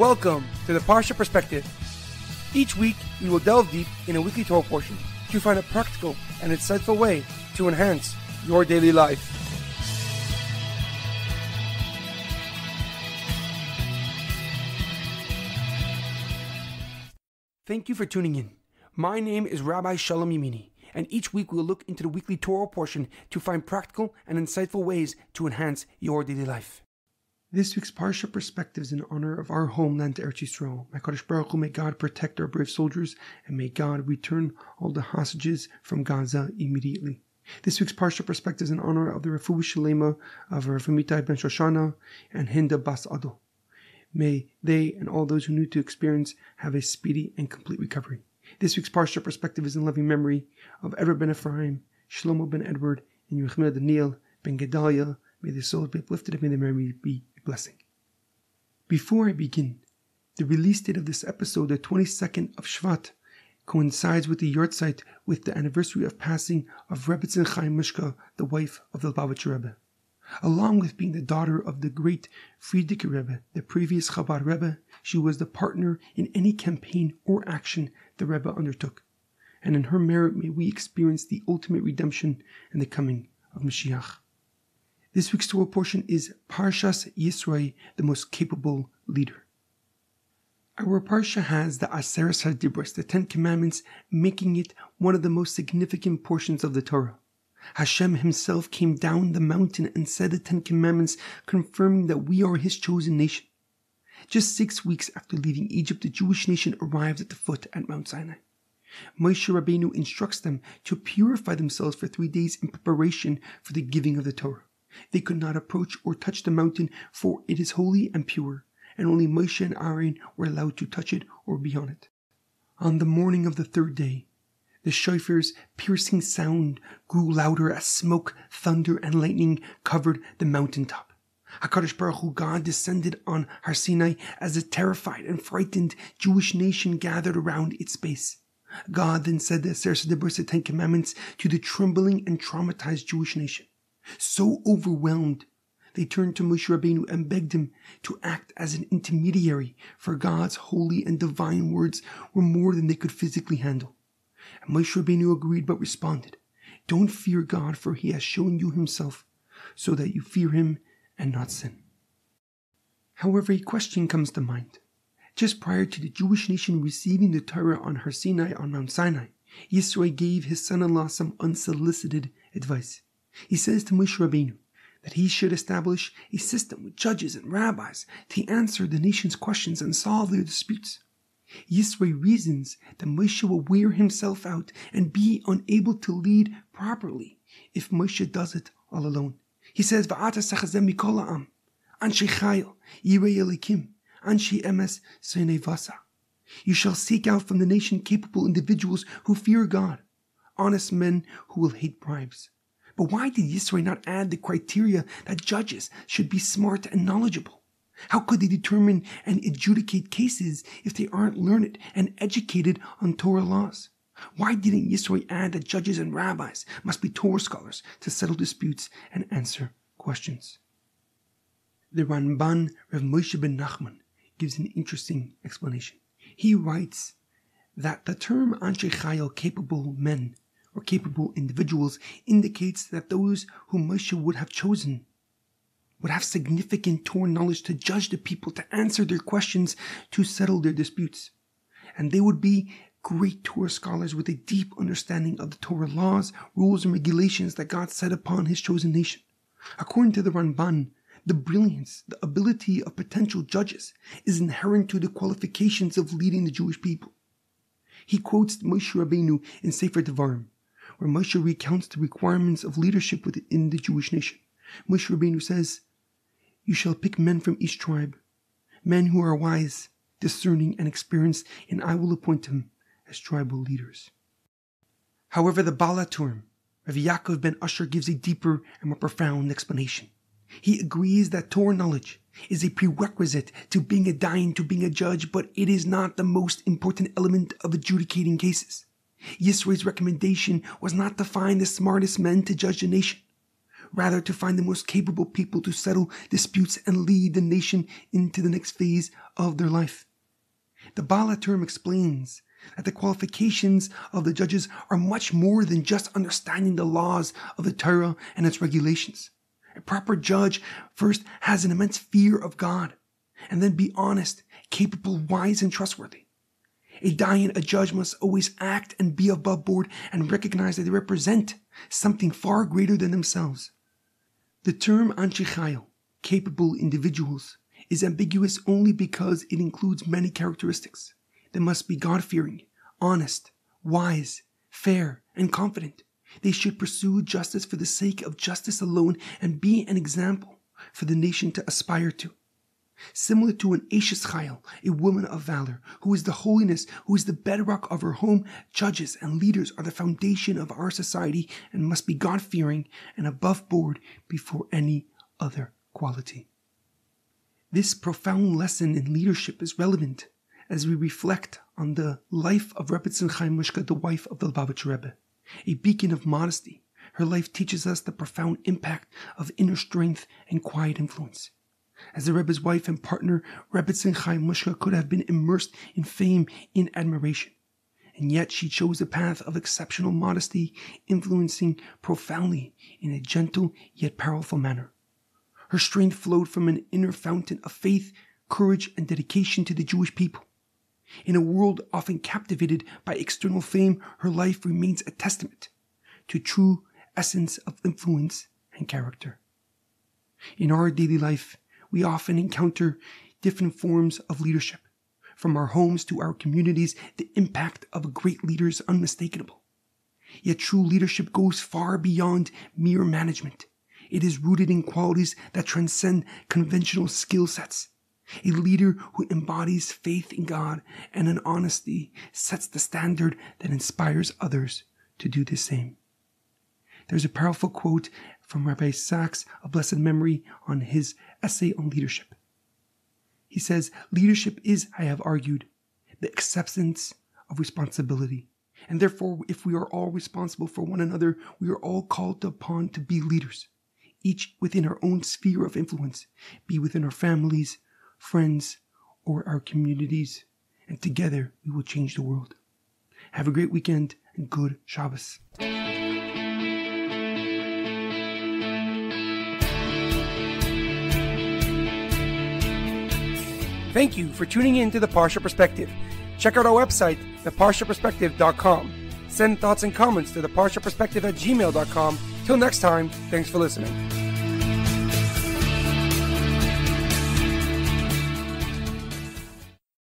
Welcome to the Parsha Perspective. Each week, we will delve deep in a weekly Torah portion to find a practical and insightful way to enhance your daily life. Thank you for tuning in. My name is Rabbi Shalom Yamini, and each week we'll look into the weekly Torah portion to find practical and insightful ways to enhance your daily life. This week's Parsha perspective is in honor of our homeland, Eretz Yisrael. May Kadosh Baruch Hu, may God protect our brave soldiers, and may God return all the hostages from Gaza immediately. This week's Parsha perspective is in honor of the Refuah Shalema of Rav Amitai ben Shoshana and Hinda Bas Ado. May they and all those who knew to experience have a speedy and complete recovery. This week's Parsha perspective is in loving memory of Edward ben Ephraim, Shlomo ben Edward, and Yechimah Daniel ben Gedalia. May their souls be uplifted and may their memory be blessing. Before I begin, the release date of this episode, the 22nd of Shvat, coincides with the yahrzeit with the anniversary of passing of Rebbetzin Chaya Mushka, the wife of the Lubavitcher Rebbe. Along with being the daughter of the great Frierdiker Rebbe, the previous Chabad Rebbe, she was the partner in any campaign or action the Rebbe undertook. And in her merit may we experience the ultimate redemption and the coming of Mashiach. This week's Torah portion is Parshas Yisro, the most capable leader. Our Parsha has the Aseres HaDibros, the Ten Commandments, making it one of the most significant portions of the Torah. Hashem himself came down the mountain and said the Ten Commandments, confirming that we are his chosen nation. Just six weeks after leaving Egypt, the Jewish nation arrived at the foot at Mount Sinai. Moshe Rabbeinu instructs them to purify themselves for three days in preparation for the giving of the Torah. They could not approach or touch the mountain, for it is holy and pure, and only Moshe and Aaron were allowed to touch it or be on it. On the morning of the third day, the shofar's piercing sound grew louder as smoke, thunder, and lightning covered the mountain top. HaKadosh Baruch Hu God descended on Har Sinai as a terrified and frightened Jewish nation gathered around its base. God then said the Aseres HaDibros, the Ten Commandments, to the trembling and traumatized Jewish nation. So overwhelmed, they turned to Moshe Rabbeinu and begged him to act as an intermediary, for God's holy and divine words were more than they could physically handle. And Moshe Rabbeinu agreed but responded, Don't fear God, for he has shown you himself, so that you fear him and not sin. However, a question comes to mind. Just prior to the Jewish nation receiving the Torah on Har Sinai on Mount Sinai, Yisro gave his son-in-law some unsolicited advice. He says to Moshe Rabbeinu that he should establish a system with judges and rabbis to answer the nation's questions and solve their disputes. Yisro reasons that Moshe will wear himself out and be unable to lead properly if Moshe does it all alone. He says, Va'ata sechazem mikol ha'am, anshe chayil, yirei elikim, anshe emes vasa. You shall seek out from the nation capable individuals who fear God, honest men who will hate bribes. But why did Yisro not add the criteria that judges should be smart and knowledgeable? How could they determine and adjudicate cases if they aren't learned and educated on Torah laws? Why didn't Yisro add that judges and rabbis must be Torah scholars to settle disputes and answer questions? The Ramban Rav Moshe ben Nachman gives an interesting explanation. He writes that the term Anshe Chayil, capable men, or capable individuals indicates that those whom Moshe would have chosen would have significant Torah knowledge to judge the people, to answer their questions, to settle their disputes. And they would be great Torah scholars with a deep understanding of the Torah laws, rules, and regulations that God set upon his chosen nation. According to the Ramban, the brilliance, the ability of potential judges is inherent to the qualifications of leading the Jewish people. He quotes Moshe Rabbeinu in Sefer Devarim, where Moshe recounts the requirements of leadership within the Jewish nation. Moshe Rabbeinu says, You shall pick men from each tribe, men who are wise, discerning, and experienced, and I will appoint them as tribal leaders. However, the Baal HaTurim, Rav Yaakov ben Asher gives a deeper and more profound explanation. He agrees that Torah knowledge is a prerequisite to being a dayan, to being a judge, but it is not the most important element of adjudicating cases. Yisro's recommendation was not to find the smartest men to judge the nation. rather to find the most capable people to settle disputes and lead the nation into the next phase of their life. The Baal HaTurim explains that the qualifications of the judges are much more than just understanding the laws of the Torah and its regulations. A proper judge first has an immense fear of God, and then be honest, capable, wise, and trustworthy. A dayan, a judge must always act and be above board and recognize that they represent something far greater than themselves. The term anshei capable individuals, is ambiguous only because it includes many characteristics. They must be God fearing, honest, wise, fair, and confident. They should pursue justice for the sake of justice alone and be an example for the nation to aspire to. Similar to an Eishes Chayil, a woman of valor, who is the holiness, who is the bedrock of her home, judges and leaders are the foundation of our society and must be God fearing and above board before any other quality. This profound lesson in leadership is relevant as we reflect on the life of Rebbetzin Chaya Mushka, the wife of the Lubavitcher Rebbe, a beacon of modesty. Her life teaches us the profound impact of inner strength and quiet influence. As the Rebbe's wife and partner, Rebbetzin Chaya Mushka could have been immersed in fame, in admiration. And yet she chose a path of exceptional modesty, influencing profoundly in a gentle yet powerful manner. Her strength flowed from an inner fountain of faith, courage, and dedication to the Jewish people. In a world often captivated by external fame, her life remains a testament to true essence of influence and character. In our daily life, we often encounter different forms of leadership. From our homes to our communities, the impact of a great leader is unmistakable. Yet true leadership goes far beyond mere management. It is rooted in qualities that transcend conventional skill sets. A leader who embodies faith in God and an honesty sets the standard that inspires others to do the same. There's a powerful quote from Rabbi Sacks of blessed memory on his essay on leadership. He says, Leadership is, I have argued, the acceptance of responsibility. And therefore, if we are all responsible for one another, we are all called upon to be leaders, each within our own sphere of influence, be within our families, friends, or our communities, and together we will change the world. Have a great weekend and good Shabbos. Thank you for tuning in to the Parsha Perspective. Check out our website, theparshaperspective.com. Send thoughts and comments to the Parsha Perspective at gmail.com. Till next time, thanks for listening.